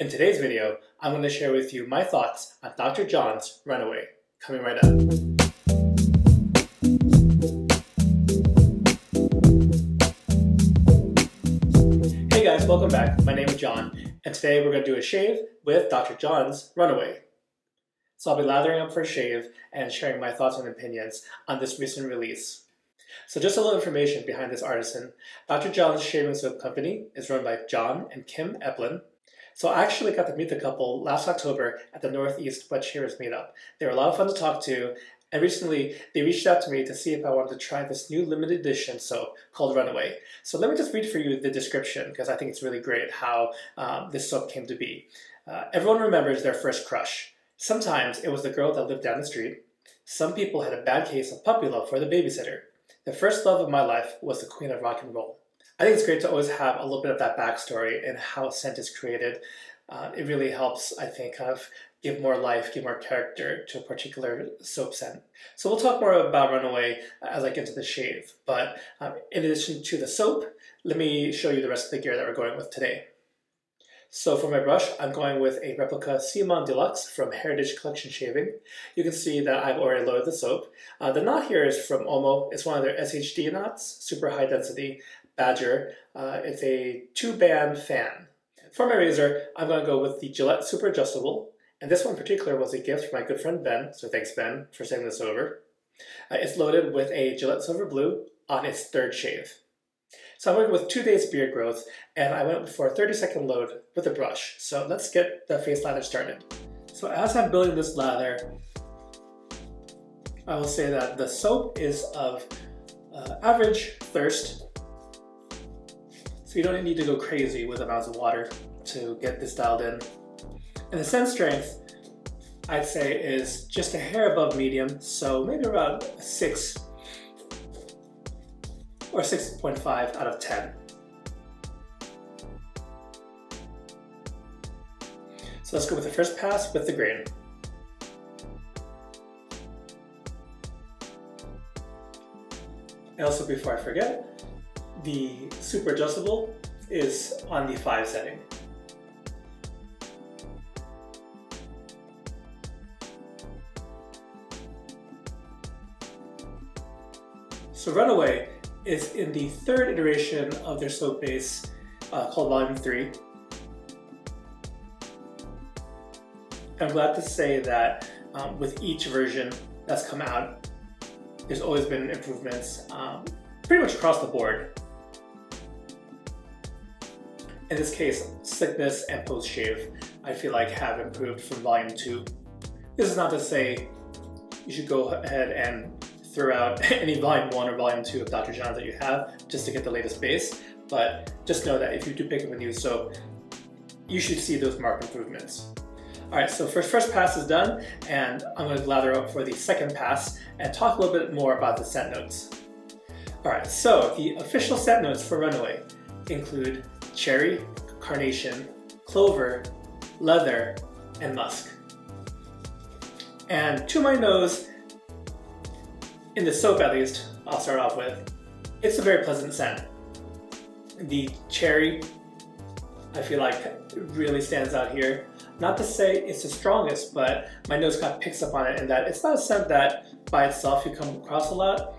In today's video, I'm going to share with you my thoughts on Dr. Jon's Runaway. Coming right up. Hey guys, welcome back. My name is John, and today we're going to do a shave with Dr. Jon's Runaway. So I'll be lathering up for a shave and sharing my thoughts and opinions on this recent release. So just a little information behind this artisan. Dr. Jon's Shaving Soap Company is run by Jon and Kim Eplin. So I actually got to meet the couple last October at the Northeast Wet Shavers Meetup. They were a lot of fun to talk to, and recently they reached out to me to see if I wanted to try this new limited edition soap called Runaway. So let me just read for you the description because I think it's really great how um, this soap came to be. Uh, everyone remembers their first crush. Sometimes it was the girl that lived down the street. Some people had a bad case of puppy love for the babysitter. The first love of my life was the queen of rock and roll. I think it's great to always have a little bit of that backstory and how scent is created. Uh, it really helps, I think, kind of give more life, give more character to a particular soap scent. So we'll talk more about Runaway as I get to the shave. But um, in addition to the soap, let me show you the rest of the gear that we're going with today. So for my brush, I'm going with a replica Simon Deluxe from Heritage Collection Shaving. You can see that I've already loaded the soap. Uh, the knot here is from Oumo. It's one of their SHD knots, super high density Badger. Uh, it's a two band fan. For my razor, I'm going to go with the Gillette Super Adjustable. And this one in particular was a gift from my good friend Ben, so thanks Ben for sending this over. Uh, it's loaded with a Gillette Silver Blue on its third shave. So I went with two days beard growth, and I went for a 30 second load with a brush. So let's get the face lather started. So as I'm building this lather, I will say that the soap is of uh, average thirst. So you don't need to go crazy with amounts of water to get this dialed in. And the scent strength, I'd say is just a hair above medium, so maybe about six or 6.5 out of 10. So let's go with the first pass with the grain. And also before I forget, the super adjustable is on the 5 setting. So Runaway is in the third iteration of their soap base uh, called Volume 3. I'm glad to say that um, with each version that's come out, there's always been improvements um, pretty much across the board. In this case, Slickness and post-shave, I feel like have improved from Volume 2. This is not to say you should go ahead and throw out any volume one or volume two of Dr. Jon's that you have just to get the latest base. But just know that if you do pick up a new soap, you should see those marked improvements. All right, so first, first pass is done, and I'm gonna lather up for the second pass and talk a little bit more about the scent notes. All right, so the official scent notes for Runaway include cherry, carnation, clover, leather, and musk. And to my nose, in the soap at least, I'll start off with, it's a very pleasant scent. The cherry, I feel like really stands out here. Not to say it's the strongest, but my nose kind of picks up on it in that it's not a scent that by itself you come across a lot.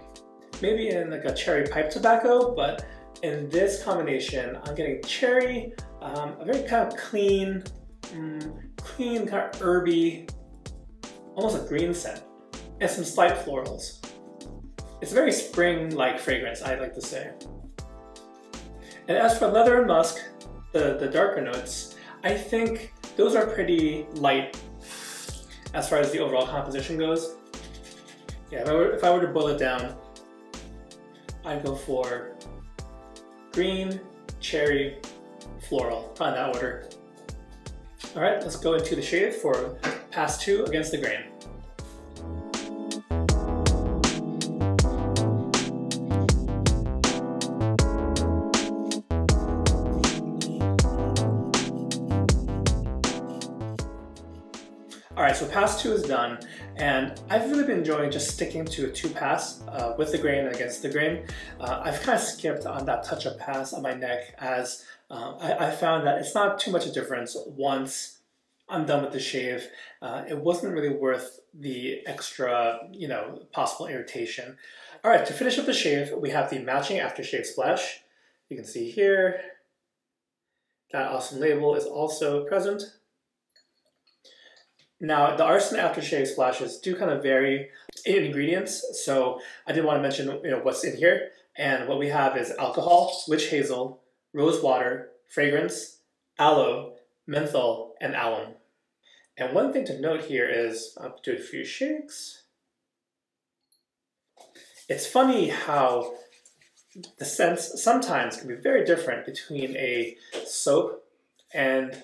Maybe in like a cherry pipe tobacco, but in this combination, I'm getting cherry, um, a very kind of clean, mm, clean, kind of herby, almost a green scent, and some slight florals. It's a very spring-like fragrance, I'd like to say. And as for leather and musk, the, the darker notes, I think those are pretty light as far as the overall composition goes. Yeah, if I were, if I were to boil it down, I'd go for green, cherry, floral, on that order. All right, let's go into the shade for pass two against the grain. Right, so pass two is done, and I've really been enjoying just sticking to a two pass uh, with the grain and against the grain. Uh, I've kind of skipped on that touch-up pass on my neck as um, I, I, found that it's not too much a difference once I'm done with the shave. Uh, it wasn't really worth the extra, you know, possible irritation. All right, to finish up the shave, we have the matching aftershave splash. You can see here, that awesome label is also present. Now, the artisan aftershave splashes do kind of vary in ingredients, so I did want to mention you know what's in here. And what we have is alcohol, witch hazel, rose water, fragrance, aloe, menthol, and alum. And one thing to note here is, I'll do a few shakes. It's funny how the scents sometimes can be very different between a soap and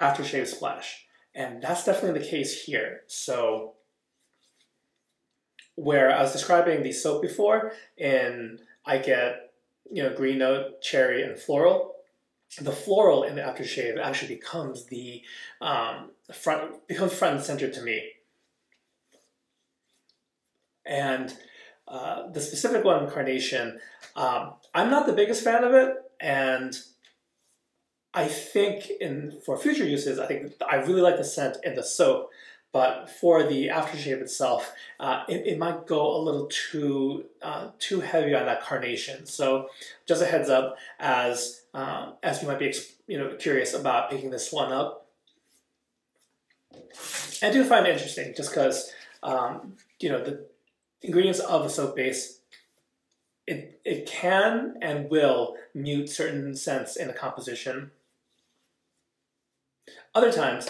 aftershave splash. And that's definitely the case here. So where I was describing the soap before, and I get, you know, green note, cherry, and floral. The floral in the aftershave actually becomes the um, front becomes front and center to me. And uh, the specific one, carnation, um, I'm not the biggest fan of it, and I think in for future uses, I think I really like the scent in the soap, but for the aftershave itself, uh, it, it, might go a little too uh, too heavy on that carnation. So just a heads up, as um, as you might be you know curious about picking this one up. I do find it interesting, just because um, you know the ingredients of a soap base it, it can and will mute certain scents in a composition other times,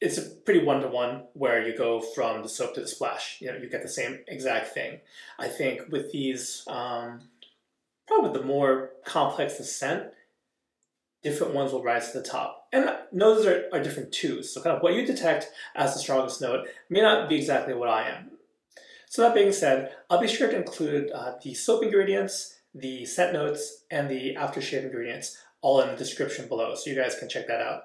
it's a pretty one-to-one where you go from the soap to the splash. You know, you get the same exact thing. I think with these, um, probably the more complex the scent, different ones will rise to the top. And noses are, are different too. So kind of what you detect as the strongest note may not be exactly what I am. So that being said, I'll be sure to include uh, the soap ingredients, the scent notes, and the aftershave ingredients all in the description below, so you guys can check that out.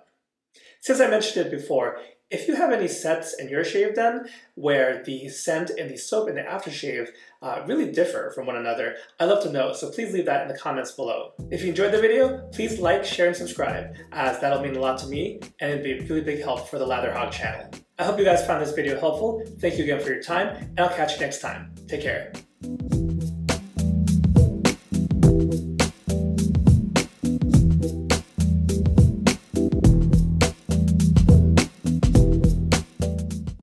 Since I mentioned it before, if you have any sets in your shave den where the scent and the soap and the aftershave uh, really differ from one another, I'd love to know, so please leave that in the comments below. If you enjoyed the video, please like, share, and subscribe, as that'll mean a lot to me, and it'd be a really big help for the Latherhog channel. I hope you guys found this video helpful, thank you again for your time, and I'll catch you next time. Take care.